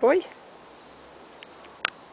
Oj.